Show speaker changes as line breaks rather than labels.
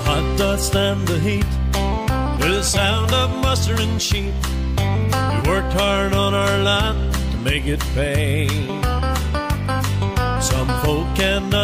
the hot dust and the heat, to the sound of mustering sheep. We worked hard on our land to make it pay. Some folk can't understand.